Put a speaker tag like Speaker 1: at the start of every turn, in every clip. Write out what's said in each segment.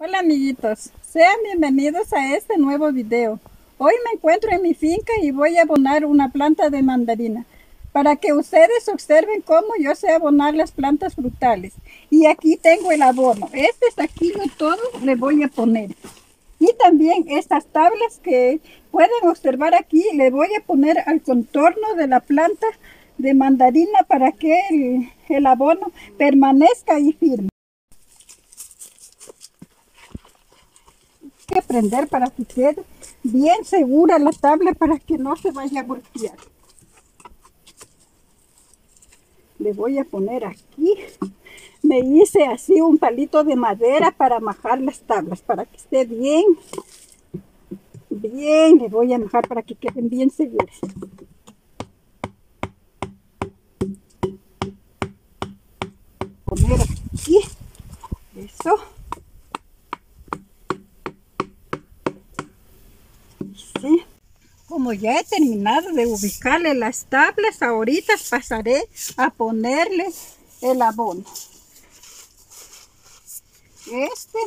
Speaker 1: Hola amiguitos, sean bienvenidos a este nuevo video. Hoy me encuentro en mi finca y voy a abonar una planta de mandarina para que ustedes observen cómo yo sé abonar las plantas frutales. Y aquí tengo el abono. Este saquillo todo le voy a poner. Y también estas tablas que pueden observar aquí le voy a poner al contorno de la planta de mandarina para que el, el abono permanezca ahí firme. Que prender para que quede bien segura la tabla para que no se vaya a golpear. Le voy a poner aquí. Me hice así un palito de madera para majar las tablas, para que esté bien, bien. Le voy a majar para que queden bien seguras. Poner aquí. Eso. Como ya he terminado de ubicarle las tablas, ahorita pasaré a ponerle el abono. Este,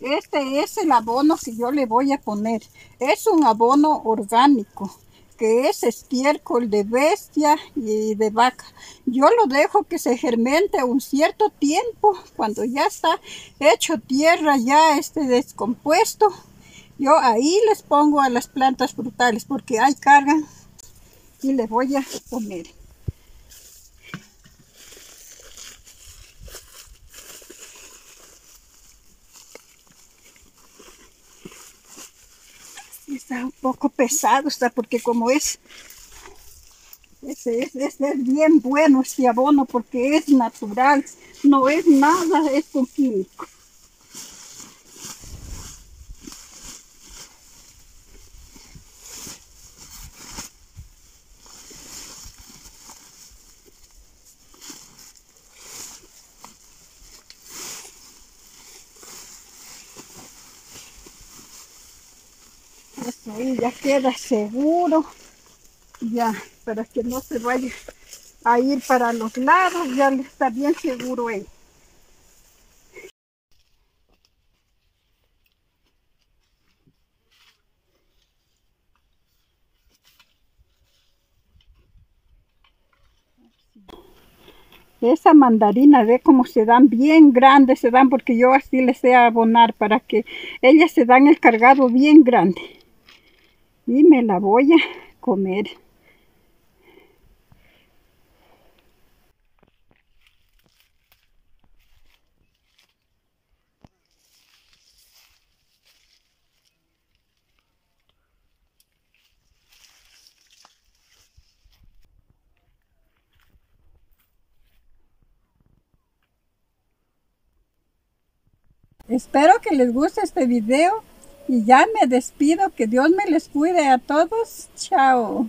Speaker 1: este es el abono que yo le voy a poner. Es un abono orgánico que es estiércol de bestia y de vaca. Yo lo dejo que se germente un cierto tiempo, cuando ya está hecho tierra, ya esté descompuesto, yo ahí les pongo a las plantas frutales porque hay carga y les voy a poner. Está un poco pesado, está porque como es, es, es bien bueno este abono porque es natural, no es nada, es químico. Ahí ya queda seguro. Ya para que no se vaya a ir para los lados ya está bien seguro ahí esa mandarina, ve cómo se dan bien grandes, se dan porque yo así les sé abonar para que ellas se dan el cargado bien grande y me la voy a comer. Espero que les guste este video y ya me despido. Que Dios me les cuide a todos. Chao.